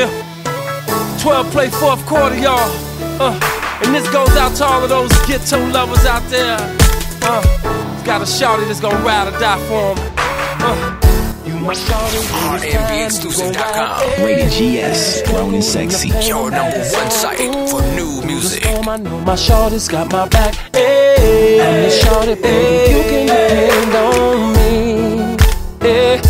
Yeah. 12 play fourth quarter, y'all. Uh, and this goes out to all of those ghetto lovers out there. Uh, got a shouty that's gonna ride or die for Uh, you my. RnBXclusive.com. Rated GS, grown and sexy. Your number one site for new music. I know my shorty's got my back. Hey, I'm the shorty, baby. You can depend on me. Hey.